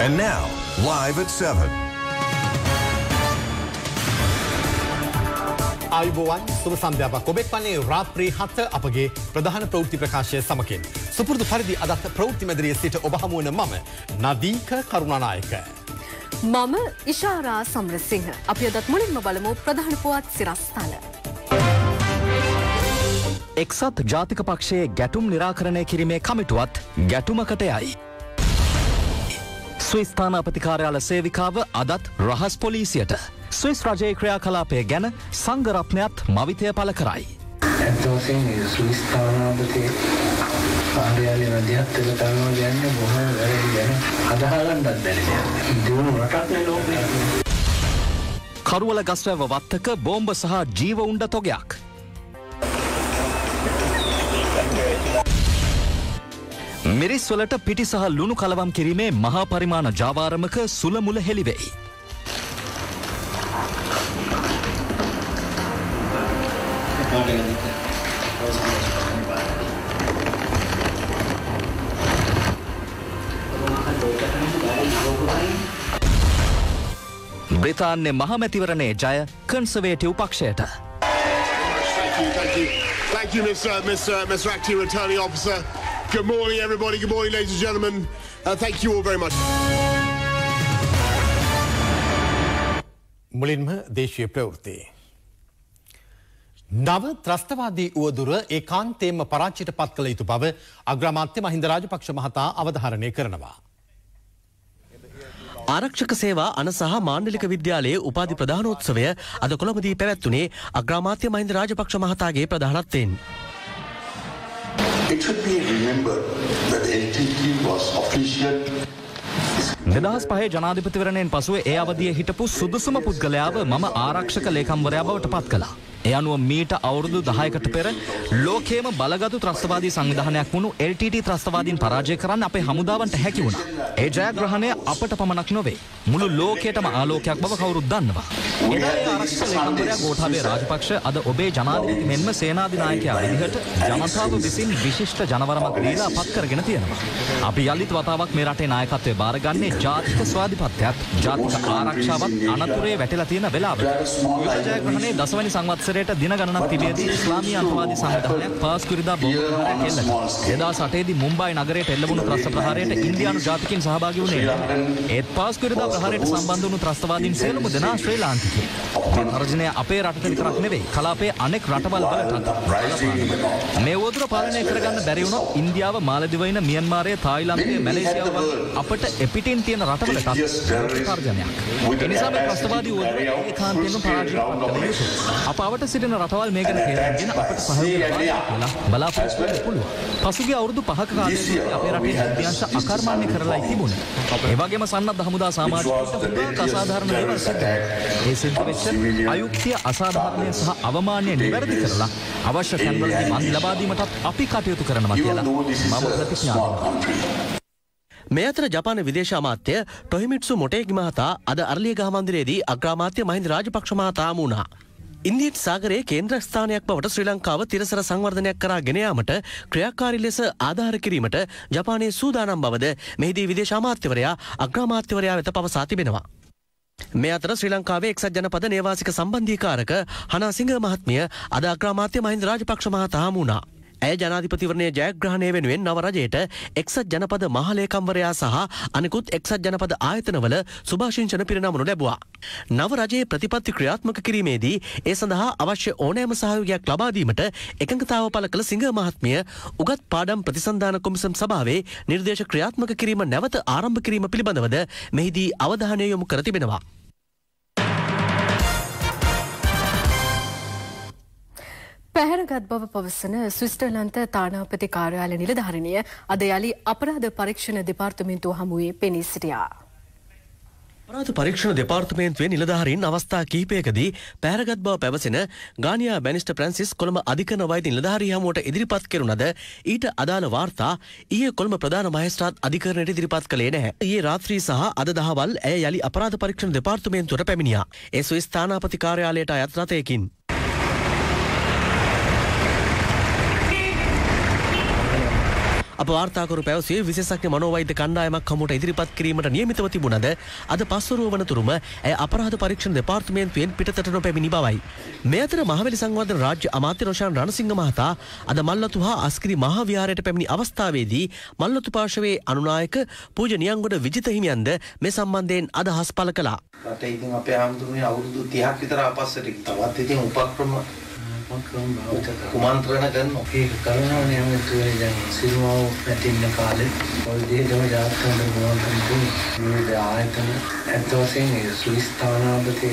And now, live at 7. ආයුබෝවන් සුබ සන්ධ්‍යාවක් ඔබෙක් වන්නේ රාත්‍රී හත අපගේ ප්‍රධාන ප්‍රවෘත්ති ප්‍රකාශය සමකින්. සුපුරුදු පරිදි අදත් ප්‍රවෘත්ති මැදිරිය සිට ඔබහමුවන මම නදීක කරුණානායක. මම ඉශාරා සම්රසිංහ අපි අදත් මුලින්ම බලමු ප්‍රධාන පුවත් සිරස්ථාන. එක්සත් ජාතික පක්ෂයේ ගැටුම් නිරාකරණය කිරීමේ කමිටුවත් ගැටුමකට යයි. ස්විස්ථාන අපතිකාරයාල සේවිකාව අදත් රහස් පොලිසියට. ස්විස් රජයේ ක්‍රියා කලාපය ගැන සංගරත්නයත් මවිතය පල කරයි. ඇත්තවසයෙන් සුවිස්ථානාපති කාර්යාලය මධ්‍යත්තක තනවා ගැන්න බොහෝ වැරදි ගැන අදහගන්නත් බැරි දියුණු රටක්න ලෝකය කරුවල ගස්වැව වත්තක බෝම්බ සහ ජීව උන්ඩ තොගයක්. මිරිස්වලට පිටි සහ ලුණු කලවම් කිරීමේ මහා පරිමාණ ජාවාරමක සුළමුල හෙළිවෙයි. බ්‍රතාන්‍ය මහමැතිවරණේ ජය කන්සවේටව් පක්ෂයට. Thank you, thank you. Thank you, Mr. Mr. Mr. Acting Returning Officer. Good morning, everybody. Good morning, ladies and gentlemen. Uh, thank you all very much. මුලින්ම දේශය ප්‍රවෘත්ති. නව ත්‍රස්තවාදී වුවදුර ඒ කාන්තේම පරාච්චිට පත් කළ යුතු බව අග්‍රමාත්‍ය මහින්ද රාජපක්ෂ මහතා අවධාරණය කරනවා. ආරක්ෂක සේවා අන සහ මාණ්ඩලික විද්‍යාලයේ උපාධි ප්‍රධානෝත්සවය අද කොළඹදී පැවැත්වුණේ අග්‍රාමාත්‍ය මහින්ද රාජපක්ෂ මහතාගේ ප්‍රධානත්වයෙන්. It should be remembered that LTT was official දෙදහස් පහේ ජනාධිපතිවරණයෙන් පසුව ඒ අවදිය හිටපු සුදුසුම පුද්ගලයාව මම ආරක්ෂක ලේකම්වරයා බවට පත් කළා. ඒ අනුව මීට අවුරුදු දහයකට පෙර ලෝකේම බලගතු ත්‍රස්තවාදී සංවිධානයක් වුණු LTT ත්‍රස්තවාදීන් පරාජය කරන්න අපේ හමුදාවන්ට හැකි වුණා. ඒ ජයග්‍රහණය අපට පමණක් නොවේ. මුළු ලෝකයටම ආලෝකයක් බව කවුරුත් දන්නවා. එදා ඒ ආරක්ෂක ලේකම්වරයා ගෝඨාභය රාජපක්ෂ අද ඔබේ ජනාධිපති මෙන්ම සේනාධිනායකයා විදිහට ජනතාව විසින් විශිෂ්ට ජනවරමක් දීලා පත් කරගෙන තියෙනවා. අපි යළිත් වතාවක් මේ රටේ නායකත්වය බාරගන්නේ ජාතික ස්වාධිපත්‍යත් ජාතික ආරක්ෂාවත් අනතුරේ වැටලා තියෙන වෙලාවට. යුද ජයග්‍රහණයේ දසවැනි සංවත්සරයට දින ගණනක් තිබියදී ඉස්ලාමීය අන්තවාදී සංවිධානයක් පාස්කුරිදා බෝම්බ ප්‍රහාරයක් එල්ල කළා. එදා සටේදී මුම්බායි නගරයට එල්ල වුණු ත්‍රස්ත ප්‍රහාරයට ඉන්දියානු ජාතිකයන් සහභාගී වුණේ. ඒත් පාස්කුරිදා ප්‍රහාරයට සම්බන්ධ වුණු ත්‍රස්තවාදීන් සියලුම දෙනා ශ්‍රී ලාංකිකයෝ. මේ තර්ජනය අපේ රටට විතරක් නෙවෙයි කලාපයේ අනෙක් රටවල් වලටත්. මේ උවදුර පාලනය කරගන්න බැරි වුණොත් ඉන්දියාව මාලදිවයින මියන්මාරය තායිලන්තය මැලේසියාව වගේ අපට එපිටින් තියෙන රටවලටත් තර්ජනයක්. එනිසා මේ ත්‍රස්තවාදී උවදුර ඒකාන්තයෙන්ම පරාජය. අප අවට සිටින රටවල් මේ ගැන තේරුම්ගෙන අපට වෙලා බලාපොරොත්තු පුළුවන්. පසුගිය අවුරුදු පහක කාලයකදී අපේ රටේ අධ්‍යංශ අකර්මණ්‍ය කරලා තිබුණේ. ඒ වගේම සන්නද්ධ හමුදා සමාජිකයින්ට හුඟක් අසාධාරණ දේවල්. ඒ සිද්ධ වෙච්ච අයුක්තිය අසාධාරණය සහ අවමානය නිවැරදි කරලා අවශ්‍ය තැන්වලදී මන්දි ලබා දීමටත් අපි කටයුතු කරනවා කියලා මම ප්‍රතිඥා කරනවා. මේ අතර ජපාන විදේශ අමාත්‍ය ටොහිමිට්සු මොටේගි මහතා අද අරලිය ගහ මන්දිරයේදී අග්‍රාමාත්‍ය මහින්ද රාජපක්ෂ මහතා මුණා. ඉන්දියන් සාගරයේ කේන්ද්‍ර ස්ථානයක් බවට ශ්‍රී ලංකාව තිරසර සංවර්ධනයක් කරා ගෙන යාමට ක්‍රියාකාරී ලෙස ආධාර කිරීමට ජපානයේ සූදානම් බවද මෙහිදී විදේශ අමාත්‍යවරයා අග්‍රාමාත්‍යවරයා වෙත පවසා තිබෙනවා. මේ අතර ශ්‍රී ලංකාවේ එක්සත් ජනපද නේවාසික සම්බන්ධීකාරක හනා සිංහ මහත්මිය අද අග්‍රාමාත්‍ය මහින්ද රාජපක්ෂ මහතා හමුණා. ඇය ජනාධිපතිවරණය ජයග්‍රහණය වෙනුවෙන් නව රජයට එක්සත් ජනපද මහලේකම්වරයා සහ අනිකුත් එක්සත් ජනපද ආයතනවල සුභාශිංචන පිරිනමනු ලැබවා. නව රජයේ ප්‍රතිපත්ති ක්‍රියාත්මක කිරීමේදී ඒ සඳහා අවශ්‍ය ඕනෑම සහයෝගයක් ලබාදීමට එකඟතාව පල කළ සිංහ මහත්මිය උගත් පාඩම් ප්‍රතිසන්ධාන කොමිසම් සභාවේ නිර්දේශ ක්‍රියාත්මක කිරීම නැවත ආරම්භ කිරීම පිළිබඳවද මෙහිදී අවධානය යොමු කර තිබෙනවා. පැහැරගත් බව පවසන ස්විස්ටර්ලන්ත තානාපති කාර්යාල නිලධාරණය අද යළි අපරාධ පරීක්ෂණ දෙපාර්තමේන්තුව හමුවේ පෙනී සිටියා. අපරාධ පරීක්ෂණ දෙපාර්තමේන්තුවේ නිලධාරීන් අවස්ථා කිහිපයකදී පැහැරගත් බව පැවසෙන ගානියා බැනිස්ට ප්‍රැන්සිස් කොළඹ අධිකරණ වෛද්‍ය නිලධාරී හමුවට ඉදිරිපත් කෙරුණද ඊට අදාළ වාර්තා ඊයේ කොළඹ ප්‍රධාන මහේස්ත්‍රාත් අධිකරණයට ඉදිරිපත් කළේ නැහැ. ඊයේ රාත්‍රී සහ අද දහවල් ඇය යලි අපරාධ පරීක්ෂණ දෙපාර්තමේන්තුවට පැමිණියා. ඒ ස්විස් තානාපති කාර්යාලයට අයත් රථයකින්. අප වාර්තාකරු පැවසේ විශේෂඥ මනෝවෛද්‍ය කණ්ඩායමක් හමුවට ඉදිරිපත් කිරීමට නියමිතව තිබුණද අද පස්වරුව වනතුරුම ඇය අපරාධ පරීක්ෂණ දෙපාර්තමේන්තුවෙන් පිටතට නොපැමිණි බවයි. මේ අතර මහවැලි සංවර්ධන රාජ්‍ය අමාත්‍ය රොෂාන් රණසිංහ මහතා අද මල්ලතු හා අස්කිරි මහා විහාරයට පැමිණි අවස්ථාවේදී මල්ලතු පාර්ශවයේ අනුනායක පූජ නියංගොඩ විජිත හිමියන්ද මේ සම්බන්ධයෙන් අදහස් පළ කළා. රටේ ඉතින් අපේ ආමතුරුනේ අවුරුදු 30ක් විතර ආපස්සට තවත් ඉතින් උපක්‍රම උපක්‍රම භාවිත කරනවා. කුමන්ත්‍රණ කරනවා. ඒක කරනවනේ අමුතුවේ දැන් සිනමාව පැතින්න කාලේ ඔය විදිහටම ජාතකවල ගුවන් කරන්නේ විවිධ ආයතන ඇත්ත වශයෙන් ඒ සුවිස් තානාපති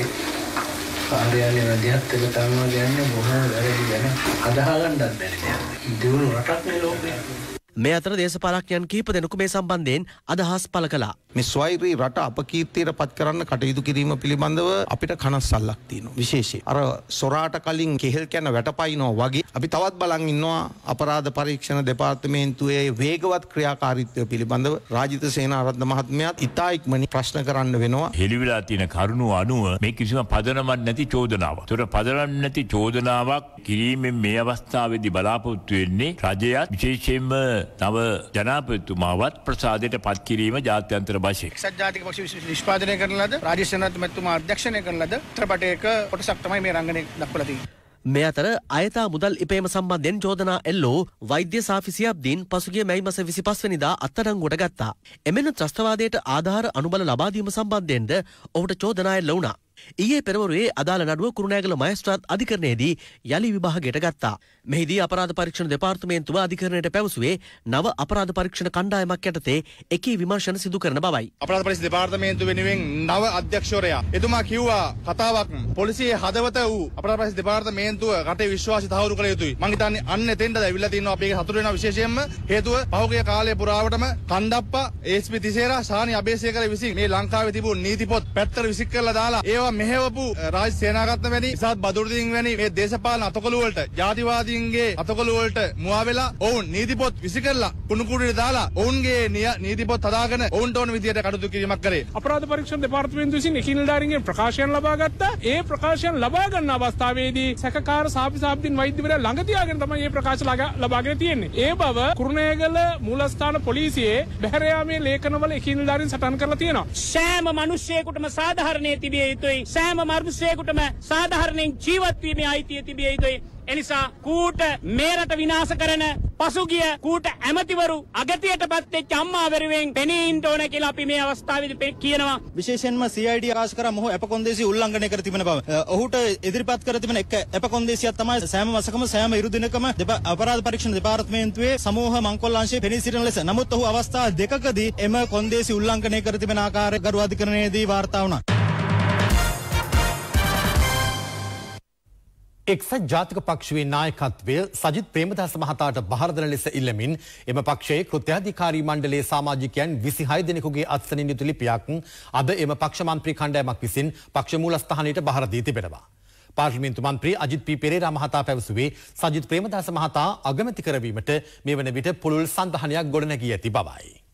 කාර්යාලය මැදිහත් එක තමයි කියන්නේ බොහොම වැරදි ගැන අදහ ගන්නත් බැරි දෙයක්. දියුණු රටක් නේ ලෝකේ. මේ අතර දේශපාලඥයන් කිහිප දෙනෙකු මේ සම්බන්ධයෙන් අදහස් පළ කළා. මේ ස්වෛරී රට අපකීර්තියට පත් කරන්න කටයුතු කිරීම පිළිබඳව අපිට කනස්සල්ලක් තියෙනවා විශේෂයෙන්. අර සොරාට කලින් කෙහෙල් කැන වැටපයින්නවා වගේ අපි තවත් බලන් ඉන්නවා අපරාධ පරීක්ෂණ දෙපාර්තමේන්තුවේ වේගවත් ක්‍රියාකාරීත්වය පිළිබඳව රාජිත සේනාරත්න මහත්මයාත් ඉතා ඉක්මනින් ප්‍රශ්න කරන්න වෙනවා. හෙළිවිලා තියෙන කරුණු අනුව මේ කිසිම පදනමක් නැති චෝදනාවක්. තොර පදනම් නැති චෝදනාවක් කිරීමෙන් මේ අවස්ථාවේදී බලාපොරොත්තු වෙන්නේ රජයත් විශේෂයෙන්ම නව ජනාපතිතුමාවත් ප්‍රසාදයට පත් කිරීම ජාත්‍යන්තර වශයෙන්. එක්සත් ජාතික පක්ෂ නිෂ්පාදනය කරන ලද රාජ්‍ය සේනාධිපති මැතිතුමා අධ්‍යක්ෂණය කරන ලද චිත්‍රපටයක කොටසක් තමයි මේ රංගනය දක්වලා තියෙන්නේ. මේ අතර අයතා මුදල් ඉපේම සම්බන්ධයෙන් චෝදනා එල්ලෝ වෛද්‍ය සාෆිසියබ්දීන් පසුගිය මැයි මස විසිපස්වනිදා අත්තරංගුවට ගත්තා. එමෙන්න ත්‍රස්තවාදයට ආධාර අනුබල ලබාදීම සම්බන්ධයෙන්ද ඔහුට චෝදනා එල්ල වුණා. ඊයේ පෙරවරුවේ අදාළ නඩුව කුරුණෑගල මහේස්ත්‍රාත් අධිකරණයේදී යලි විභාගයට ගත්තා. මෙහිදී අපරාධ පරීක්ෂණ දෙපාර්තමේන්තුව අධිකරණයට පැවසුවේ නව අපරාධ පරීක්ෂණ කණ්ඩායමක් යටතේ එකී විමර්ශන සිදු කරන බවයි. අපරාධ පරීක්ෂණ දෙපාර්තමේන්තුව වෙනුවෙන් නව අධ්‍යක්ෂවරයා එතුමා කිව්වා කතාවක් පොලිසියේ හදවත වූ අපරාධ පරීක්ෂණ දෙපාර්තමේන්තුව රටේ විශ්වාසය තහවුරු කළ යුතුයි. මං හිතන්නේ අන්න එතෙන්ට ඇවිල්ලා තියෙනවා අපි ඒක සතුටු වෙනවා විශේෂයෙන්ම හේතුව පහුගිය කාලය පුරාවටම කන්දප්පා ඒස්පි තිසේරා සානි අබේසේකර විසින් මේ ලංකාවේ තිබුණු නීති පොත් පැත්තට විසික් කරලා දාලා ඒවා මෙහෙවපු රාජ් සේනාරත්න වැනි ඉසත් බදුරුදීන් වැනි මේ දේශපාලන අතකොළු වලට ජාතිවාදීන්ගේ අතකොළු වලට මුවා වෙලා ඔවුන් නීතිපොත් විසි කරලා කුණු කුඩේට දාලා ඔවුන්ගේ නීතිපොත් හදාගෙන ඔවුන්ට ඕන විදියට කටයුතු කිරීමක් කරේ. අපරාධ පරීක්ෂණ දෙපාර්තමේන්තුව විසින් නිලධාරීන්ගෙන් ප්‍රකාශයන් ලබා ගත්තා. ඒ ප්‍රකාශයන් ලබා ගන්න අවස්ථාවේදී සැකකාර සාපිසාබ්දින් වෛද්‍යවරයා ළඟ තියාගෙන තමයි මේ ප්‍රකාශ ලබාගෙන තියෙන්නේ. ඒ බව කුරුණෑගල මූලස්ථාන පොලිසියේ බැහැර යාමේ ලේඛනවල එකින් නිලධාරීන් සටහන් කරලා තියෙනවා. සෑම මිනිස්සෙකුටම සාධාරණයේ තිබිය යුතුයි. සෑම මනුස්සයෙකුටම සාධාරණයෙන් ජීවත්වීමේ අයිතිය තිබිය යුතුයි. එනිසා කූට මේ රට විනාශ කරන පසුගිය කූට ඇමතිවරු අගතියට පත්වෙච්ච අම්මා වෙරුවෙන් පෙනීන්ට ඕන කියලා අපි මේ අවස්ථාවේදී කියනවා. විශේෂයෙන්ම CID ආශ කර මොහු අප කොන්දේසි උල්ලංඝනය කර තිබෙන බව. ඔහුට ඉදිරිපත් කර තිබෙන එක අප කොන්දේසියක් තමයි සෑම මාසකම සෑම ඉරු දිනකම අපරාධ පරීක්ෂණ දෙපාර්තමේන්තුවේ සමූහ මංකොල්ලාංශයේ පෙනී සිටින ලෙස. නමුත් ඔහු අවස්ථා දෙකකදී එම කොන්දේසි උල්ලංඝනය කර තිබෙන ආකාරය ගරු අධිකරණයේදී වාර්තා වුණා. එක්සත් ජාතික පක්ෂවේ නායකත්වය සජිත් ප්‍රේමදාස මහතාට බහරදන ලෙස ඉල්ලමින් එම පක්ෂයේ කෘත්‍යාධිකාරී මණ්ඩලයේ සමාජිකයන් විසිහය දෙනෙකුගේ අත්සනින් යුතු ලිපියක් අද එම පක්ෂ මන්ත්‍රී කණ්ඩායමක් විසින් පක්ෂ මූලස්ථානයට බහර දී තිබෙනවා. පාර්ලිමේන්තු මන්ත්‍රී අජිත් පී පෙරේරා මහතා පැවසුවේ සජිත් ප්‍රේමදාස මහතා අගමැති කරවීමට මේ වන විට පුළුල් සඳහනයක් ගොඩනැගී ඇති බවයි.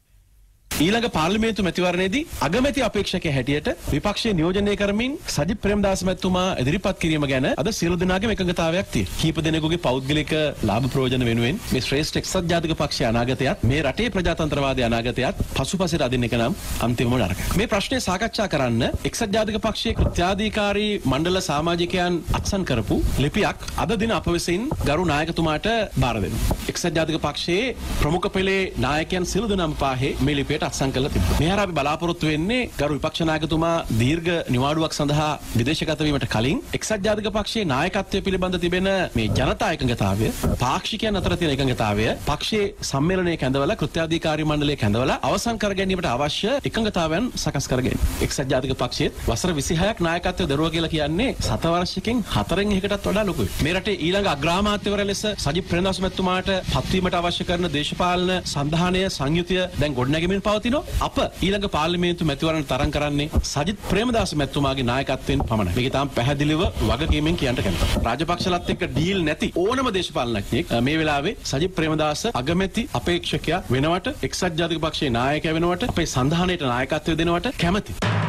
ඊළඟ පාර්ලිමේන්තු මැතිවරණයේදී අගමැති අපේක්ෂකයා හැටියට විපක්ෂය නියෝජනය කරමින් සජිත් ප්‍රේමදාස මැතිතුමා ඉදිරිපත් කිරීම ගැන අද සියලු දෙනාගේම එකඟතාවයක් තියෙනවා. කීප දෙනෙකුගේ පෞද්ගලික ලාභ ප්‍රයෝජන වෙනුවෙන් මේ ශ්‍රේෂ්ඨ එක්සත් ජාතික පක්ෂයේ අනාගතයත් මේ රටේ ප්‍රජාතන්ත්‍රවාදී අනාගතයත් පසුපසට අදින්න එක නම් අන්තිමම නරකයි. මේ ප්‍රශ්නේ සාකච්ඡා කරන්න එක්සත් ජාතික පක්ෂයේ කෘත්‍යාධිකාරී මණ්ඩල සමාජිකයන් අත්සන් කරපු ලිපියක් අද දින අප විසින් ගරු නායකතුමාට බාර දෙනවා. එක්සත් ජාතික පක්ෂයේ ප්‍රමුඛ පෙළේ නායකයන් සියලු දෙනාම පාහේ මේ ලිපියට අත්සන් කළා තිබුණා. මේ හරහා අපි බලාපොරොත්තු වෙන්නේ ගරු විපක්ෂ නායකතුමා දීර්ඝ නිවාඩුවක් සඳහා විදේශගත වීමට කලින් එක්සත් ජාතික පක්ෂයේ නායකත්වය පිළිබඳ තිබෙන මේ ජනතා එකඟතාවය, පාක්ෂිකයන් අතර තියෙන එකඟතාවය, පක්ෂයේ සම්මේලනයේ කැඳවලා කෘත්‍යාධිකාරී මණ්ඩලයේ කැඳවලා අවසන් කර ගැනීමට අවශ්‍ය එකඟතාවයන් සකස් කර ගැනීම. එක්සත් ජාතික පක්ෂයේ වසර 26ක් නායකත්වය දරුවා කියලා කියන්නේ සත වර්ෂයකින් හතරෙන් එකකටත් වඩා ලොකුයි. මේ රටේ ඊළඟ අග්‍රාමාත්‍යවරයා ලෙස සජිත් ප්‍රේමදාස මැතිතුමාට පත්වීමට අවශ්‍ය කරන දේශපාලන සංධානය සංයුතිය දැන් ගොඩනැගෙමින් පවතිනවා. අප ඊළඟ පාර්ලිමේන්තු මැතිවරණ තරම් කරන්නේ සජිත් ප්‍රේමදාස මැතිතුමාගේ නායකත්වයෙන් පමණයි. මේක තාම පැහැදිලිව වගකීමෙන් කියන්න කැමතියි. රාජපක්ෂලත් එක්ක ඩීල් නැති ඕනම දේශපාලනඥයෙක් මේ වෙලාවේ සජිත් ප්‍රේමදාස අගමැති අපේක්ෂකයා වෙනවට එක්සත් ජාතික පක්ෂයේ නායකයා වෙනවට අපේ සංධානයට නායකත්වය දෙනවට කැමතියි.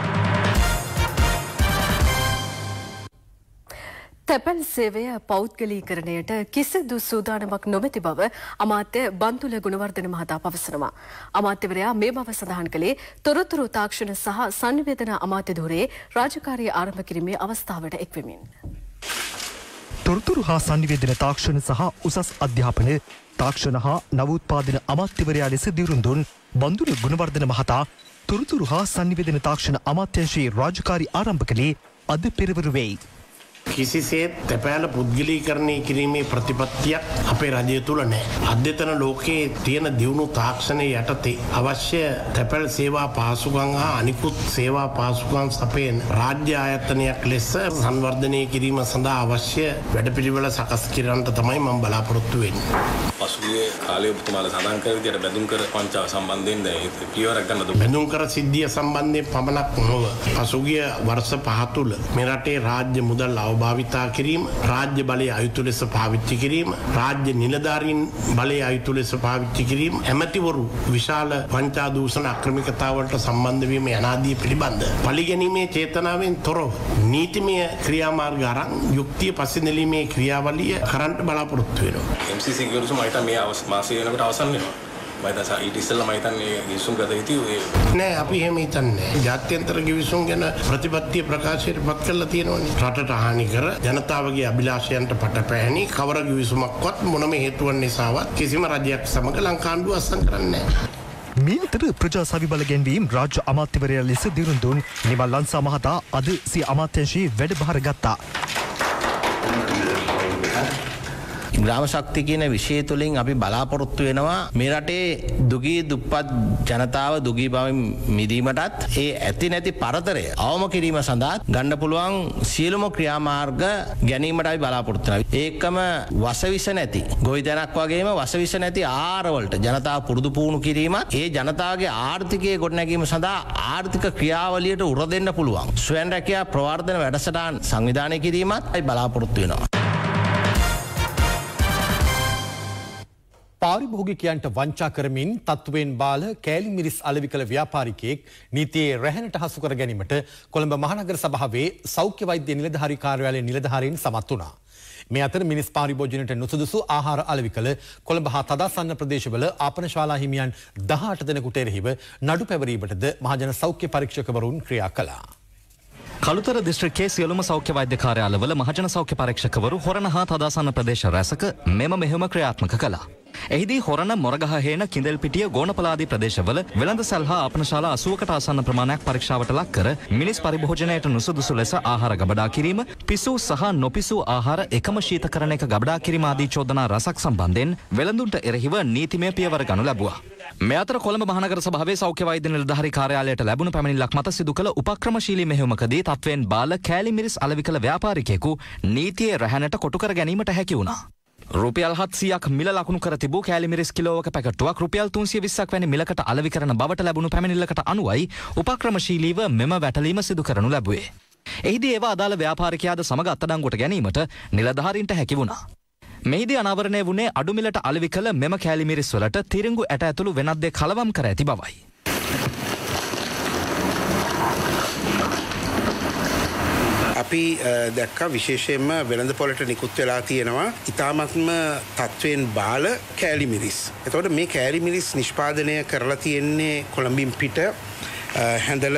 තැපැල් සේවය පෞද්ගලීකරණයට කිසිදු සූදානමක් නොමැති බව අමාත්‍ය බන්තුල ගුණවර්ධන මහතා පවසනවා. අමාත්‍යවරයා මේ බව සඳහන් කළේ තොරතුරු තාක්ෂණ සහ සංනිවේදන අමාත්‍ය ධුරයේ රාජකාරී ආරම්භ කිරීමේ අවස්ථාවට එක්වෙමින්. තොරතුරු හා සංනිවේදන තාක්ෂණ සහ උසස් අධ්‍යාපන තාක්ෂණ හා නවෝත්පාදන අමාත්‍යවරයා ලෙස දිරුන්දුන් බන්දුල ගුණවර්ධන මහතා තොරතුරු හා සංනිවේදන තාක්ෂණ අමාත්‍යංශයේ රාජකාරී ආරම්භ කළේ අද පෙරවරු වෙයි. කිසිසේත් තැපෑල පුද්ගලීකරණය කිරීමේ ප්‍රතිපත්තියක් අපේ රජය තුළ නෑ. අධ්‍යතන ලෝකයේ තියෙන දියුණු තාක්ෂණය යටතේ අවශ්‍ය තැපැල් සේවා පාසුකං හා අනිකුත් සේවා පාසුකන් සපයෙන් රාජ්‍ය ආයතනයක් ලෙස සංවර්ධනය කිරීම සඳහා අවශ්‍ය වැඩපිළිවෙල සකස් කිරන්නට තමයි මම බලාපොරොත්තු වෙන්නේ. පසුගිය කාලේ ඔබතුමාලා සඳහන් කර විදිහට බැඳුම් කර පංචාව සම්බන්ධයෙන් දැන් පියවරක් ගන්න දුන්නා. බැඳුම් කර සිද්ධිය සම්බන්ධයෙන් පමණක් නොව පසුගිය වර්ෂ පහ තුළ මේ රටේ රාජ්‍ය මුදල් අවභාවිතා කිරීම, රාජ්‍ය බලය අයුතු ලෙස පාවිච්චි කිරීම, රාජ්‍ය නිලධාරීන් බලය අයුතු ලෙස පාවිච්චි කිරීම, ඇමතිවරු විශාල වංචා දූෂණ අක්‍රමිකතාවලට සම්බන්ධ වීම යනාදී පිළිබඳ පරිගැනීමේ චේතනාවෙන් තොරව නීතිමය ක්‍රියාමාර්ග අරන් යුක්තිය පසුනෙලීමේ ක්‍රියාවලිය කරන්නට බලාපොරොත්තු වෙනවා. MCC කිව්වලු මම හිතා මේ අවස් මාසය වෙනකොට අවසන් වෙනවා. හිතා ඊට ඉස්සෙල්ලා මම හිතන්නේ ගිවිසුම් ගත යුතුයි නෑ අපි එහෙම හිතන්නේ ජාත්‍යන්තර ගිවිසුම් ගැන ප්‍රතිපත්තිය ප්‍රකාශයට පත් කරලා තියෙනවනේ. රටට හානි කර ජනතාවගේ අභිලාෂයන්ට පටපැහැනි කවර ගිවිසුමක්වත් මොනම හේතුවක් නිසාවත් කිසිම රජයක් සමග ලංකාණ්ඩුව අත්සන් කරන්නේ නෑ. මේ අතර ප්‍රජා සවි බල ගැන්වීම් රාජ්‍ය අමාත්‍යවරයා ලෙස දිරුන්දුන් නිමල් ලංසා මහතා අද සිය අමාත්‍යංශයේ වැඩභාර ගත්තා. ග්‍රාම ශක්ති කියන විෂය තුළින් අපි බලාපොරොත්තු වෙනවා මේ රටේ දුගී දුප්පත් ජනතාව දුගී බව මිදීමටත් ඒ ඇති නැති පරතරය අවම කිරීම සඳහා ගණ්ඩ පුළුවන් සියලුම ක්‍රියාමාර්ග ගැනීමට අපි බලාපොරොත්තු වෙනවා. ඒකම වසවිස නැති ගොවිතැනක් වගේම වසවිස නැති ආරවලට ජනතාව පුරුදු පුහුණු කිරීමත් ඒ ජනතාවගේ ආර්ථිකය ගොඩනැගීම සඳහා ආර්ථික ක්‍රියාවලියට උර දෙන්න පුළුවන්. ස්වයන් රැකියා ප්‍රවර්ධන වැඩසටහන් සංවිධානය කිරීමත් අපි බලාපොරොත්තු වෙනවා. පාරිභෝගිකයන්ට වංචා කරමින් තත්ත්වයෙන් බාල කෑලි මිරිස් අලවි කළ ව්‍යාපාරිකයෙක් නීතියේ රැහැනට හසු කර ගැනීමට කොළඹ මහනගර සභාවේ සෞඛ්‍ය වෛද්‍ය නිලධාරී කාර්යාලයේ නිලධාරීන් සමත් වුණා. මේ අතර මිනිස් පාරිභෝජනයට නුසුදුසු ආහාර අලවි කළ කොළඹ හා තදාසන්න ප්‍රදේශවල ආපනශාලා හිමියන් 18 දෙනෙකුට එරෙහිව නඩු පැවරීමටද මහජන සෞඛ්‍ය පරීක්ෂකවරුන් ක්‍රියා කළා. කළුතර දිස්ත්‍රික්කයේ සියලුම සෞඛ්‍ය වෛද්‍ය කාර්යාලවල මහජන සෞඛ්‍ය පරීක්ෂකවරු හොරණ හා තදාසන්න ප්‍රදේශ රැසක මෙම මෙහෙම ක්‍රියාත්මක කළා. එහිදී හොරණ මොරගහ හේන කිඳල් පිටිය ගෝනපලාදී ප්‍රදේශවල වෙළඳ සැල් හා අපනශාලා අසුවකට ආසන්න ප්‍රමාණයක් පරීක්ෂාවට ලක් කර මිනිස් පරිභෝජනයට නුසුදුසු ලෙස ආහාර ගබඩා කිරීම පිසු සහ නොපිසු ආහාර එකම ශීතකරණයක ගබඩා කිරීම ආදී චෝදනා රසක් සම්බන්ධයෙන් වෙළඳුන්ට එරෙහිව නීතිමය පියවර ගනු ලැබුවා. මේ අතර කොළඹ මහනගර සභාවේ සෞඛ්‍ය වෛද්‍ය නිලධාරී කාර්යාලයට ලැබුණු පැමිණිල්ලක් මත සිදු කළ උපක්‍රමශීලී මෙහෙයුමකදී තත්වයෙන් බාල කෑලි මිරිස් අලෙවි කළ ව්‍යාපාරිකයෙකු නීතියේ රැහැනට කොටු කර ගැනීමට හැකි වුණා. රුපියල් හත්සියක් මිල ලකුණු කර තිබූ කෑලිමිරිස් කිලෝවක පැකටුවක් රුපියල් තුන්සිය විස්සක් වැනි මිලකට අලවි කරන බවට ලැබුණු පැමිණිල්ලකට අනුවයි උපක්‍රමශීලීව මෙම වැටලීම සිදු කරනු ලැබුවේ. එහිදී ඒවා අදාළ ව්‍යාපාරිකයාද සමග අත්අඩංගුවට ගැනීමට නිලධාරීන්ට හැකි වුණා. මෙහිදී අනාවරණය වුණේ අඩුමිලට අලවි කළ මෙම කෑලිමිරිස් වලට තිරිංගු ඇට ඇතුළු වෙනත් දේ කලවම් කර ඇති බවයි. අපි දැක්ක විශේෂයෙන්ම වෙළඳ පොලට නිකුත් වෙලා තියෙනවා ඉතාමත්ම තත්ත්වයෙන් බාල කෑලි මිරිස්. එතකොට මේ කෑලි මිරිස් නිෂ්පාදනය කරලා තියෙන්නේ කොළඹින් පිට හැඳල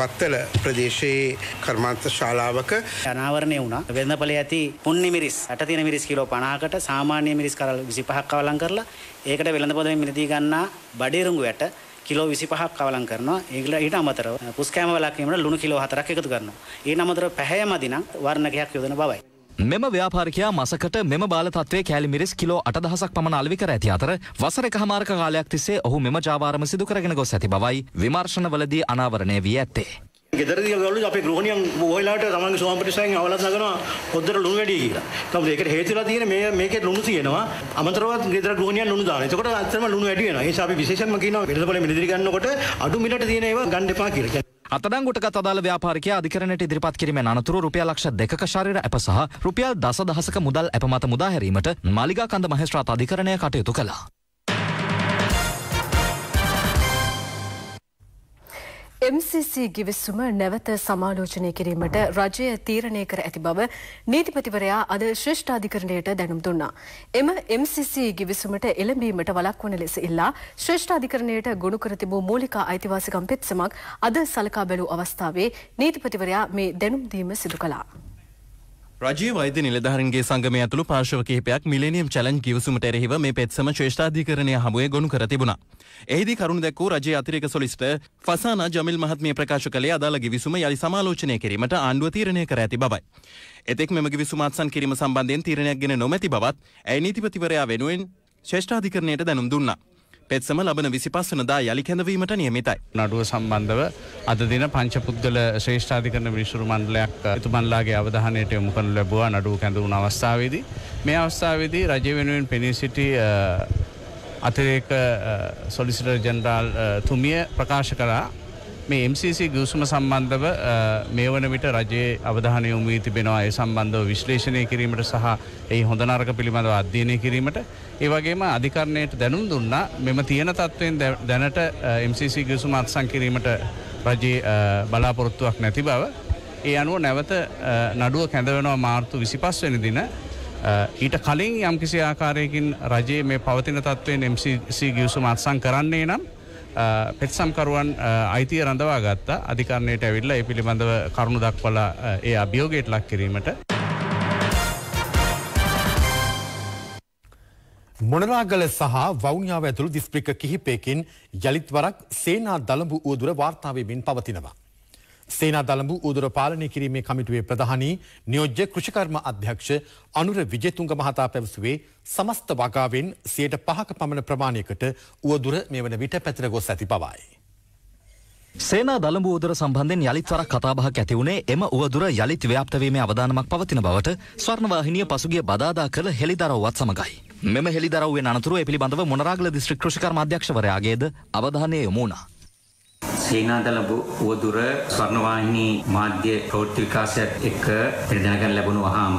වත්තල ප්‍රදේශයේ කර්මාන්ත ශාලාවක අනාවරණය වුණා වෙළඳපොලේ ඇති පුන්නි මිරිස් ඇට තියෙන මිරිස් කිලෝ 50කට සාමාන්‍ය මිරිස් කරල් 25ක් කවලම් කරලා ඒකට වෙළඳ පොලෙන් මිලදී ගන්නා බඩේරුඟු ඇට කිලෝ 25ක් කවලම් කරනවා. ඒගොල්ලෝ ඊට අමතරව පුස්කෑම වලක් වීමට ලුණු කිලෝ 4ක් එකතු කරනවා. ඊට අමතරව පැහැය මදිනම් වර්ණකයක් යොදන බවයි. මෙම ව්‍යාපාරිකයා මසකට මෙම බාල තත්වයේ කෑලිමිරිස් කිලෝ අටදහසක් පමණ අලවි කර ඇති අතර වසර එකහමාරක කාලයක් තිස්සේ ඔහු මෙම ජාවාරම සිදු කරගෙන ගොස් ඇති බවයි විමර්ශනවලදී අනාවරණය වී ඇත්තේ. ගෙදරදී ගලු අපේ ගෘහණියන් ඔයලාට තමන්ගේ සෝමපටිසයෙන් අවලත් නගනවා හොද්දට ලුණු වැඩි කියලා. තමයි ඒකට හේතුලා තියෙන මේ මේකේ ලුණු තියෙනවා. අමතරව ගෙදර ගෘහණියන් ලුණු දානවා. එතකොට ඇත්තටම ලුණු වැඩි වෙනවා. ඒ නිසා අපි විශේෂයෙන්ම කියනවා වෙළඳපොලේ මිලදිරි ගන්නකොට අඩු මිලට තියෙන ඒවා ගන්න එපා කියලා. අතඩංගුටගත් අදාළ ව්‍යාපාරිකයා අධිකරණයට ඉදිරිපත් කිරීමෙන් අනතුරු රුපියල් ලක්ෂ දෙකක ශරීර ඇප සහ රුපියල් දස දහසක මුදල් ඇප මත මුදා හැරීමට මාලිගා කන්ද මහේස්ත්‍රාත් අධිකරණය කටයුතු කළා. MCC ගිවිසුම නැවත සමාලෝචනය කිරීමට රජය තීරණය කර ඇති බව නීතිපතිවරයා අද ශ්‍රේෂ්ඨාධිකරණයට දැනුම් දුන්නා. එම MCC ගිවිසුමට එළඹීමට වළක්වන ලෙස ඉල්ලා ශ්‍රේෂ්ඨාධිකරණයට ගොනු කර තිබූ මූලික අයිතිවාසිකම් පෙත්සමක් අද සලකා බැලූ අවස්ථාවේ නීතිපතිවරයා මේ දැනුම් දීම සිදු කළා. රජයේ වෛද්‍ය නිලධාරීන්ගේ සංගමය ඇතුළු පාර්ශව කිහිපයක් මිලේනියම් චැලන්ජ් ගිවිසුමට එරෙහිව මේ පෙත්සම ශ්‍රේෂ්ඨාධිකරණය හමුවේ ගොනු කර තිබුණා. එහිදී කරුණු දැක්වූ රජයේ අතිරේක සොලිසිටර් ෆසානා ජමිල් මහත්මිය ප්‍රකාශ කළේ අදාළ ගිවිසුම යලි සමාලෝචනය කිරීමට ආණ්ඩුව තීරණය කර ඇති බවයි. එතෙක් මෙම ගිවිසුම අත්සන් කිරීම සම්බන්ධයෙන් තීරණයක් ගෙන නොමැති බවත් ඇයි නීතිපතිවරයා වෙනුවෙන් ශ්‍රේෂ්ඨාධිකරණයට දැනුම් දුන්නා. පෙත්සම ලබන විසිපස් වනදා යළි කැඳවීමට නියමිතයි. නඩුව සම්බන්ධව අද දින පංචපුද්ගල ශ්‍රේෂ්ඨාධිකරණ විනිසුරු මණ්ඩලයක් එතුමන්ලාගේ අවධානයට යොමු කරනු ලැබුවා නඩුව කැඳවුණු අවස්ථාවේදී මේ අවස්ථාවේදී රජය වෙනුවෙන් පෙනී සිටි අතිරේක සොලිසිටර් ජෙනරාල් තුමිය ප්‍රකාශ කරා මේ MCC ගිවිසුම සම්බන්ධව මේ වන විට රජයේ අවධානය යොමු වී තිබෙනවා. ඒ සම්බන්ධව විශ්ලේෂණය කිරීමට සහ එහි හොඳ නරක පිළිබඳව අධ්‍යයනය කිරීමට. ඒ වගේම අධිකරණයට දැනුම් දුන්නා. මෙම තියෙන තත්ත්වයෙන් දැනට MCC ගිවිසුම අත්සන් කිරීමට රජයේ බලාපොරොත්තුවක් නැති බව. ඒ අනුව නැවත නඩුව කැඳවෙනවා මාර්තු විසිපස් වෙන දින. ඊට කලින් යම්කිසි ආකාරයකින් රජයේ මේ පවතින තත්ත්වයෙන් MCC ගිවිසුම අත්සන් කරන්නේ නම් පෙත්සම්කරුවන් අයිතිය රඳවා ගත්තා අධිකරණයට ඇවිල්ලා ඒ පිළිබඳව කරුණු දක්වලා ඒ අභියෝගයට ලක් කිරීමට මොනරාගල සහ වෞනියාව ඇතුළු දිස්ත්‍රික්ක කිහිපයකින් යළිත් වරක් සේනා දළඹු උවදුර වාර්තාවමින් පවතිනවා. සේනා දළඹු උදුර පාලනය කිරීමේ කමිටුවේ ප්‍රධානී නියෝජ්‍ය කෘෂිකර්ම අධ්‍යක්ෂ අනුර විජේතුංග මහතා පැවසුවේ සමස්ත වගාවෙන් සියයට පහක පමණ ප්‍රමාණයකට උවදුර මේ වන විට පැතිර ගොස් ඇති බවයි. සේනා දළඹ උදර සම්බන්ධයෙන් යළිත් වරක් කතාබහක් ඇති වුණේ එම උවදුර යළිත් ව්‍යාප්තවීමේ අවධානමක් පවතින බවට ස්වර්ණවාහිනිය පසුගිය බදාදා කළ හෙළිදරව්වත් සමගයි. මෙම හෙළිදරව්වෙන් අනතුරුව ඒ පිළිබඳව මොනරාගල දිස්ත්‍රික් කෘෂිකර්ම අධ්‍යක්ෂවරයාගේද අවධානය යොමු වුණා. සේනාදල වුවදුර ස්වර්ණවාහිනී මාධ්‍ය ප්‍රවෘත්ති විකාශයත් එක්ක දැනගන්න ලැබුණු වහාම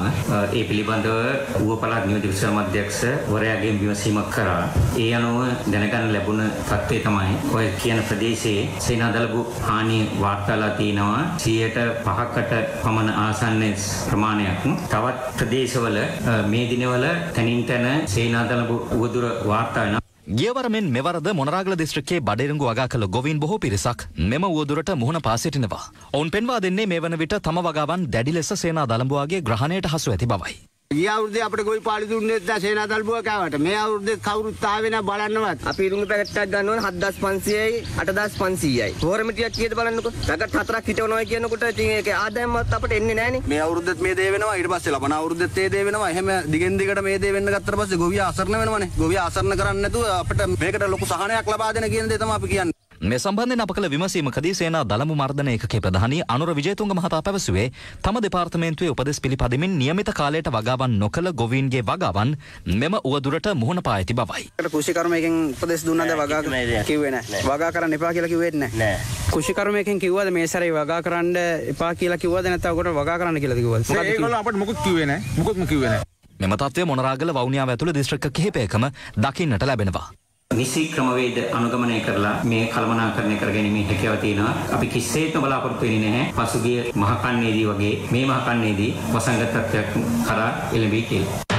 ඒ පිළිබඳව ඌව පළාත් නියෝජ්‍ය විශ්‍රම අධ්‍යක්ෂ වරයාගෙන් විමසීමක් කරා. ඒ අනුව දැනගන්න ලැබුණ තත්ත්වය තමයි ඔය කියන ප්‍රදේශයේ සේනාදලබු හානිය වාර්තාලා තිනවා 105කට පමණ ආසන්න ප්‍රමාණයක්. තවත් ප්‍රදේශවල මේ දිනවල තනින් තන සේනාදලබු වුවදුර වාර්තා වෙනවා. ගියවරමෙන් මෙවරද මොනරාගල දිස්ත්‍රික්කේ බඩිරංගු වගා කළ ගොවින් බොහෝ පිරිසක් මෙම වුවදුරට මුහුණ පා සිටිනවා. ඔවුන් පෙන්වා දෙන්නේ මේ වන විට තම වගාවන් දැඩි ලෙස සේනා දළඹුවාගේ ග්‍රහණයට හසු ඇති බවයි. ගිය අවුරුද්දේ අපිට ගොවි පාලි දුන්නේ නැත්නම් සේනා දල්බුව කෑවට. මේ අවුරුද්දේ කවුරුත් ආවේ නැහැ බලන්නවත්. අපි ඉරුඟු පැකට් එකක් ගන්න ඕන 7500යි 8500යි හෝරමිටියක් කීයද බලන්නකෝ? පැකට් හතරක් හිටවනවා කියනකොට ඉතින් ඒක ආදායමත් අපිට එන්නේ නැහනේ. මේ අවුරුද්දෙත් මේ දේ වෙනවා. ඊට පස්සේ ලබන අවුරුද්දෙත් මේ දේ වෙනවා. එහෙම දිගෙන් දිගට මේ දේ වෙන්න ගත්තට පස්සේ ගොවියා අසරණ වෙනවනේ. ගොවියා අසරණ කරන්නේ නැතුව අපිට මේකට ලොකු සහනයක් ලබා දෙන කියන දේ තමයි අපි කියන්නේ මේ සම්බන්ධයෙන් අප කළ විමසීමකදී සේනා දළමු මර්ධන ඒකකේ ප්‍රධානී අනුර විජේතුංග මහතා පැවසුවේ තම දෙපාර්තමේන්තුවේ උපදෙස් පිළිපදමින් නියමිත කාලයට වගාවන් නොකළ ගොවීන්ගේ වගාවන් මෙම උවදුරට මුහුණ පා ඇති බවයි. කෘෂිකර්මයකින් උපදෙස් දුන්නද වගා කිව්වේ නැහැ. වගා කරන්න එපා කියලා කිව්වෙත් නැහැ. කෘෂිකර්මයකින් කිව්වද මේ සැරේ වගා කරන්න එපා කියලා කිව්වද නැත්නම් ඔකට වගා කරන්න කියලාද කිව්වද? ඒගොල්ලෝ අපිට මොකුත් කිව්වේ නැහැ. මොකුත්ම කිව්වේ නැහැ. මෙම තත්ත්වය මොනරාගල වවුනියාව ඇතුළු දිස්ත්‍රික්ක කිහිපයකම දකින්නට ලැබෙනවා. නිසි ක්‍රමවේද අනුගමනය කරලා මේ කළමනාකරණය කර ගැනීමේ හැකියාව තියෙනවා. අපි කිසිසේත්ම බලාපොරොත්තු වෙන්නේ නැහැ. පසුගිය මහකන්නේදී වගේ මේ මහකන්නේදී වසංගත තත්ත්වයක් කරා එළඹී කියලා.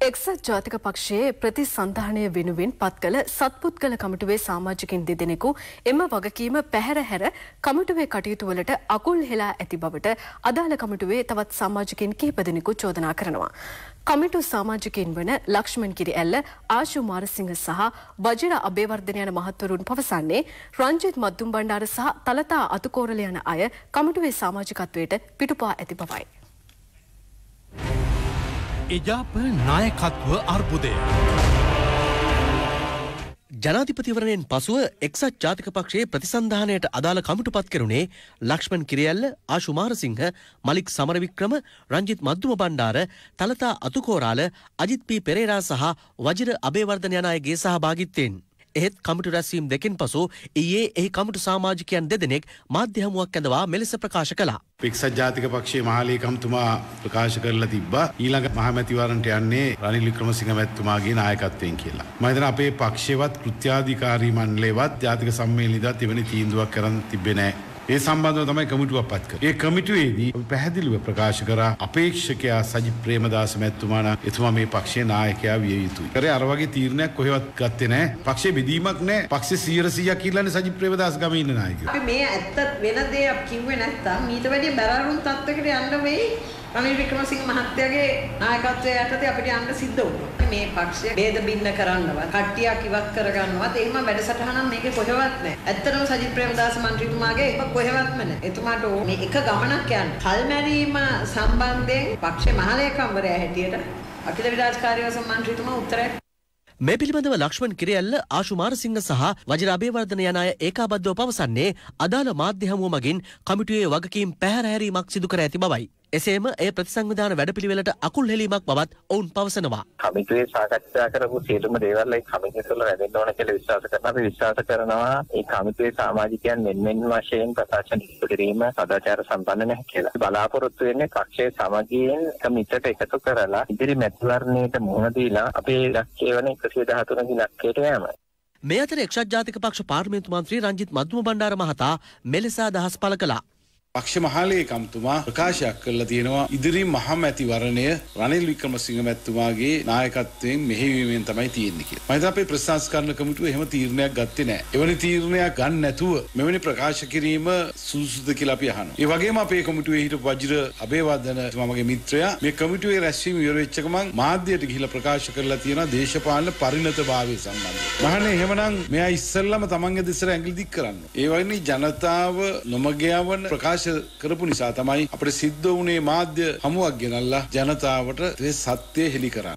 එක්සත් ජාතික පක්ෂයේ ප්‍රතිසන්ධානය වෙනුවෙන් පත් කළ සත්පුද්ගල කමිටුවේ සාමාජිකින් දෙදෙනෙකු එම වගකීම පැහැර හැර කමිටුවේ කටයුතු වලට අකුල් හෙලා ඇති බවට අදාළ කමිටුවේ තවත් සමාජිකින් කිහිප දෙනෙකු චෝදනා කරනවා. කමිටු සාමාජිකයින් වන ලක්ෂ්මන් කිරි ඇල්ල ආශු මාරසිංහ සහ වජිර අබේවර්ධන යන මහත්වරුන් පවසන්නේ රංජිත් මද්දුම් බණ්ඩාර සහ තලතා අතුකෝරල යන අය කමිටුවේ සමාජිකත්වයට පිටුපා ඇති බවයි. එජාප නායකත්ව අර්බුදය. ජනාධිපතිවරණයෙන් පසුව එක්සත් ජාතික පක්ෂයේ ප්‍රතිසන්ධානයට අදාළ කමිටු පත් කෙරුණේ ලක්ෂ්මන් කිරියල්ල ආශුමාරසිංහ මලික් සමරවික්‍රම රංජිත් මද්දුම බණ්ඩාර තලතා අතුකෝරාල අජිත් පී පෙරේරා සහ වජිර අබේවර්ධන යන අයගේ සහභාගිත්වයෙන්. එහෙත් කමිටු රැස්වීම් දෙකින් පසු ඊයේ එහි කමිටු සාමාජිකයන් දෙදෙනෙක් මාධ්‍ය හමුවක් ඇඳවා මෙලෙස ප්‍රකාශ කළා. පික්සත් ජාතික පක්ෂයේ මහලේකම්තුමා ප්‍රකාශ කරලා තිබ්බා ඊළඟ මහමැතිවරණට යන්නේ රනිල් වික්‍රමසිංහ මැතිතුමාගේ නායකත්වයෙන් කියලා. මම හිතන අපේ පක්ෂේවත් කෘත්‍යාධිකාරී මණ්ඩලයේවත් ජාතික සම්මේලනයේවත් එවැනි තීන්දුවක් කරන් තිබ්බේ නැහැ. ඒ සම්බන්ධව තමයි කමිටුවක් පත් කරේ. ඒ කමිටුවේදී අපි පැහැදිලිව ප්‍රකාශ කරා අපේක්ෂකයා සජිත් ප්‍රේමදාස මැතිතුමා නම් එතුමා මේ පක්ෂයේ නායකයා විය යුතුයි. කරේ අර වගේ තීරණයක් කොහෙවත් ගත්තේ නැහැ. පක්ෂයේ බෙදීමක් නැහැ. පක්ෂේ 100%ක් ඉල්ලන්නේ සජිත් ප්‍රේමදාස ගමේ ඉන්න නායකයෝ. අපි මේ ඇත්ත වෙන දේ අපි කිව්වේ නැත්තම් ඊට වැඩිය බැලරුම් තත්ත්වයකට යන්න වෙයි රනිල් වික්‍රමසිංහ මහත්තයාගේ නායකත්වය යටතේ අපිට යන්න සිද්ධ වුණා. මේ පක්ෂය ભેද බින්න කරන්නවත්, කට්ටියක් ඉවත් කරගන්නවත් එහෙම වැඩසටහනක් මේකේ කොහෙවත් නැහැ. ඇත්තටම සජිත් ප්‍රේමදාස මන්ත්‍රීතුමාගේ එක කොහෙවත්ම නැහැ. එතුමාට මේ එක ගමනක් යන්න. කල්මැරීම සම්බන්ධයෙන් පක්ෂේ මහලේකම්වරයා හැටියට අකිල විරාජකාරී වසම් මන්ත්‍රීතුමා උත්තරයක් මේ පිළිබඳව ලක්ෂ්මන් කිරියල්ල ආශුමාරසිංහ සහ වජිර අබේවර්ධන යන අය ඒකාබද්ධව පවසන්නේ අදාළ මාධ්‍ය හමුව මගින් කමිටුවේ වගකීම් පැහැරහැරීමක් සිදු කර ඇති බවයි. එසේම එය ප්‍රතිසංවිධාන වැඩපිළිවෙලට අකුල් හෙලීමක් බවත් ඔවුන් පවසනවා. කමිටුවේ සාකච්ඡා කරපු සියලුම දේවල් ඒ කමිටුව තුළ රැඳෙන්න ඕන කියලා විශ්වාස කරනවා. අපි විශ්වාස කරනවා ඒ කමිටුවේ සමාජිකයන් මෙන් මෙන් වශයෙන් ප්‍රකාශන කිරීම සදාචාර සම්පන්න නැහැ කියලා. බලාපොරොත්තු වෙන්නේ පක්ෂයේ සමගියෙන් කමිටුවට එකතු කරලා ඉදිරි මැතිවරණයට මුහුණ දීලා අපේ ඉලක්කය වන 113 ගේ ඉලක්කයට යෑමයි. මේ අතර එක්ෂත් ජාතික පක්ෂ පාර්ලිමේන්තු මන්ත්‍රී රංජිත් මධුම බණ්ඩාර මහතා මෙලෙස අදහස් පළ කළා. පක්ෂ මහලේකම්තුමා ප්‍රකාශයක් කරලා තියෙනවා ඉදිරි මහමැතිවරණය රනිල් වික්‍රමසිංහ මැතිතුමාගේ නායකත්වයෙන් මෙහෙයවීමෙන් තමයි තියෙන්නේ කියලා. මම හිතනවා අපේ ප්‍රශාසකරණ කමිටුව එහෙම තීරණයක් ගත්තේ නැහැ. එවැනි තීරණයක් ගන්න නැතුව මෙවැනි ප්‍රකාශ කිරීම සුදුසුද කියලා අපි අහනවා. ඒ වගේම අපේ කමිටුවේ හිටපු වජිර අබේවර්ධන මගේ මිත්‍රයා මේ කමිටුවේ රැස්වීම ඉවර වෙච්ච ගමන් මාධ්‍යයට ගිහිල්ලා ප්‍රකාශ කරලා තියෙනවා දේශපාලන පරිණතභාවය සම්බන්ධව. මහන්නේ එහෙමනම් මෙයා ඉස්සෙල්ලාම තමන්ගේ දෙසර ඇඟිලි දික් කරන්න. ඒ වගේ ජනතාව නොමග යවන ප්‍රකාශ ප්‍රකාශ කරපු නිසා තමයි අපිට සිද්ධ වුණේ මාධ්‍ය හමුවක් ගෙනල්ලා ජනතාවට ඒ සත්‍යය හෙළි කරන්න.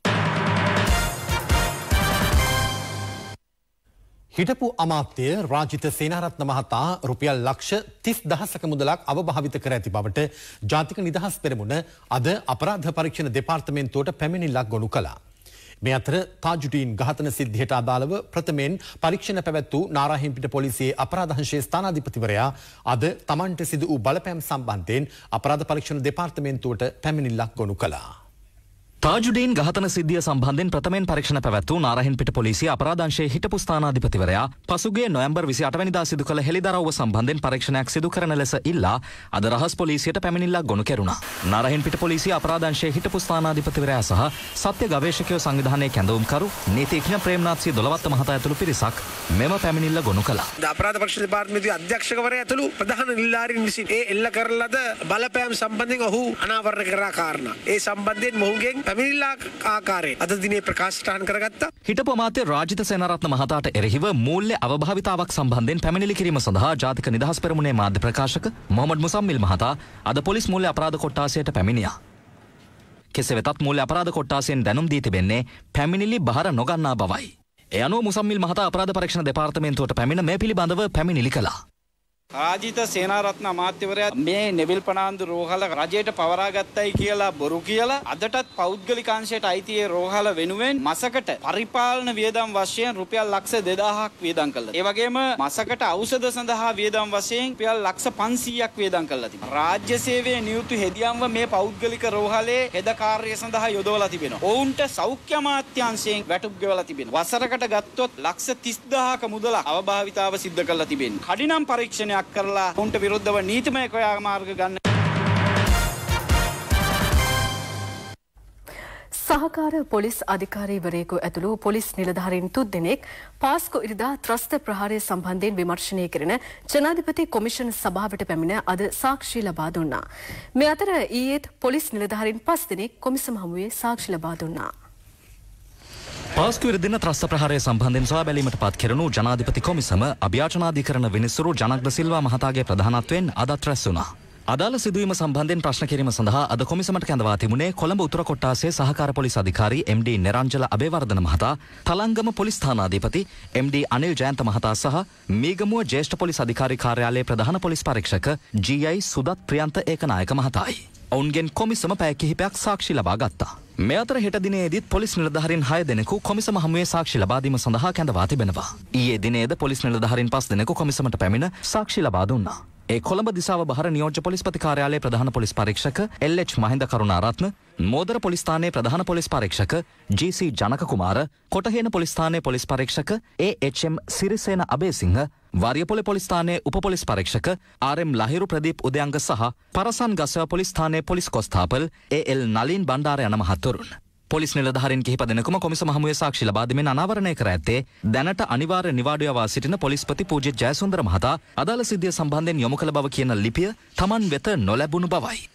හිටපු අමාත්‍ය රාජිත සේනාරත්න මහතා රුපියල් ලක්ෂ තිස් දහසක මුදලක් අවභාවිත කර ඇති බවට ජාතික නිදහස් පෙරමුණ අද අපරාධ පරීක්ෂණ දෙපාර්තමේන්තුවට පැමිණිල්ලක් ගොනු කළා. මේ අතර තාජුටීන් ඝාතන සිද්ධියට අදාළව ප්‍රථමයෙන් පරීක්ෂණ පැවැත් වූ නාරාහිම්පිට පොලිසියේ අපරාධංශයේ ස්ථානාධිපතිවරයා අද තමන්ට සිදු වූ බලපෑම් සම්බන්ධයෙන් අපරාධ පරීක්ෂණ දෙපාර්තමේන්තුවට පැමිණිල්ලක් ගොනු කළා. තාජුඩීන් ගහතන සිද්ධිය සම්බන්ධෙන් ප්‍රථමෙන් පරීක්ෂණ පැවැත් වූ නාරහෙන් පිට පොලිසිය අපරාධංශයේ හිටපු ස්ථානාධිපතිවරයා පසුගිය නොවැම්බර් 28 වෙනිදා සිදු කළ හෙළිදරව්ව සම්බන්ධෙන් පරීක්ෂණයක් සිදු කරන ලෙස ඉල්ලා අද රහස් පොලිසියට පැමිණිල්ලක් ගොනු කෙරුණා. නාරහෙන් පිට පොලිසිය අපරාධංශයේ හිටපු ස්ථානාධිපතිවරයා සහ සත්‍ය ගවේෂකයෝ සංවිධානයේ කැඳවුම්කරු නීතිඥ ප්‍රේමනාත්සිය දොළවත්ත මහතා ඇතුළු පිරිසක් මෙම පැමිණිල්ල ගොනු කළා. අපරාධ පරීක්ෂණ දෙපාර්තමේන්තුවේ අධ්‍යක්ෂකවරයා ඇතුළු ප්‍රධාන නිලධාරීන් විසින් ඒ එල්ල කරන ලද බලපෑම් සම්බන්ධයෙන් ඔහු අනාවරණ කරා කාරණා. ඒ සම්බන්ධයෙන් මොහුගෙන් පැමිණිල්ලක් ආකාරයෙන් අද දිනේ ප්‍රකාශටහන් කරගත්තා. හිටපු අමාත්‍ය රාජිත සේනාරත්න මහතාට එරෙහිව මූල්‍ය අවභාවිතාවක් සම්බන්ධයෙන් පැමිණිලි කිරීම සඳහා ජාතික නිදහස් පෙරමුණේ මාධ්‍ය ප්‍රකාශක මොහමඩ් මුසම්මිල් මහතා අද පොලිස් මූල්‍ය අපරාධ කොට්ටාසයට පැමිණියා. කෙසේ වෙතත් මූල්‍ය අපරාධ කොට්ටාසයෙන් දැනුම් දී තිබෙන්නේ පැමිණිලි බහර නොගන්නා බවයි. එ අනුව මුසම්මිල් මහතා අපරාධ පරීක්ෂණ දෙපාර්තමේන්තුවට පැමිණ මේ පිළිබඳව පැමිණිලි කළා. ආජිත සේනාරත්න අමාත්‍යවරයා මේ නෙවිල් පනාන්දු රෝහල රජයට පවරාගත්තයි කියලා බොරු කියලා අදටත් පෞද්ගලිකාංශයට අයිති ඒ රෝහල වෙනුවෙන් මසකට පරිපාලන වියදම් වශයෙන් රුපියල් ලක්ෂ 2000ක් වියදම් කළා. ඒ වගේම මසකට ඖෂධ සඳහා වියදම් වශයෙන් රුපියල් ලක්ෂ 500ක් වියදම් කළා තිබෙනවා. රාජ්‍ය සේවයේ නියුතු හෙදියම්ව මේ පෞද්ගලික රෝහලේ හෙද කාර්ය සඳහා යොදවලා තිබෙනවා. ඔවුන්ට සෞඛ්‍ය අමාත්‍යාංශයෙන් වැටුප් ගෙවලා තිබෙනවා. වසරකට ගත්තොත් ලක්ෂ 30000ක මුදලක් අවභාවිතාව සිද්ධ කරලා තිබෙනවා. කඩිනම් පරීක්ෂණයක් පරීක්ෂණයක් කරලා උන්ට විරුද්ධව නීතිමය ක්‍රියාමාර්ග ගන්න සහකාර පොලිස් අධිකාරීවරයෙකු ඇතුළු පොලිස් නිලධාරීන් තුත් දෙනෙක් පාස්කු ඉරිදා ත්‍රස්ත ප්‍රහාරය සම්බන්ධයෙන් විමර්ශනය කරන ජනාධිපති කොමිෂන් සභාවට පැමිණ අද සාක්ෂි ලබා දුන්නා. මේ අතර ඊයේත් පොලිස් නිලධාරීන් පස් දෙනෙක් කොමිසම හමුවේ සාක්ෂි ලබා දුන්නා. පාස්කුවර දින ත්‍රස්ත ප්‍රහාරය සම්බන්ධයෙන් සොයා බැලීමට පත් කෙරුණු ජනාධිපති කොමිසම අභ්‍යාචනාධිකරණ විනිසුරු ජනග්‍ර සිල්වා මහතාගේ ප්‍රධානත්වයෙන් අදත් රැස් වුණා. අදාළ සිදුවීම සම්බන්ධයෙන් ප්‍රශ්න කිරීම සඳහා අද කොමිසමට කැඳවා තිබුණේ කොළඹ උතුර කොට්ටාසේ සහකාර පොලිස් අධිකාරී MD නිරංජල අබේවර්ධන මහතා, තලංගම පොලිස් ස්ථානාධිපති MD අනිල් ජයන්ත මහතා සහ මීගමුව ජ්‍යෙෂ්ඨ පොලිස් අධිකාරී කාර්යාලයේ ප්‍රධාන පොලිස් පරීක්ෂක GI සුදත් ප්‍රියන්ත ඒකනායක මහතායි. ඔවුන්ගෙන් කොමිසම පැය කිහිපයක් සාක්ෂි ලබා ගත්තා. මේ අතර හෙට දිනේදීත් පොලිස් නිලධහරින් හය දෙනෙකු කොමිසම හමුවේ සාක්ෂි ලබාදීම සඳහා කැඳවා තිබෙනවා. ඊයේ දිනේද පොලිස් නිලධහරින් පස් දෙනෙකු කොමිසමට පැමිණ සාක්ෂි ලබා දුන්නා. ඒ කොළඹ දිසාව බහර නියෝජ්‍ය පොලිස්පති කාර්යාලයේ ප්‍රධාන පොලිස් පරීක්ෂක එල්.එච්. මහින්ද කරුණාරත්න මෝදර පොලිස්ථානයේ ප්‍රධාන පොලිස් පරීක්ෂක ජී.සී. ජනක කුමාර කොටහේන පොලිස්ථානයේ police පරීක්ෂක A H M. Sirisena Abeysinghe Wariyapola පොලිස්ථානයේ උපපොලිස් පරීක්ෂක ආර්.එම්. ලහිරු ප්‍රදීප් උදයංග සහ පරසන් ගසව පොලිස්ථානයේ පොලිස් කොස්තාපල් ඒ.එල්. නලින් බණ්ඩාර යන මහත්වරුන් පොලිස් නිලධහරින් කිහිප දෙනෙකුම කොමිසම හමුවේ සාක්ෂි ලබා දෙමින් අනාවරණය කර ඇත්තේ දැනට අනිවාර්ය නිවාඩු යවා සිටින පොලිස්පති පූජ්‍ය ජයසුන්දර මහතා අදාළ සිද්ධිය සම්බන්ධයෙන් යොමු කළ බව කියන ලිපිය තමන් වෙත නොලැබුණු බවයි.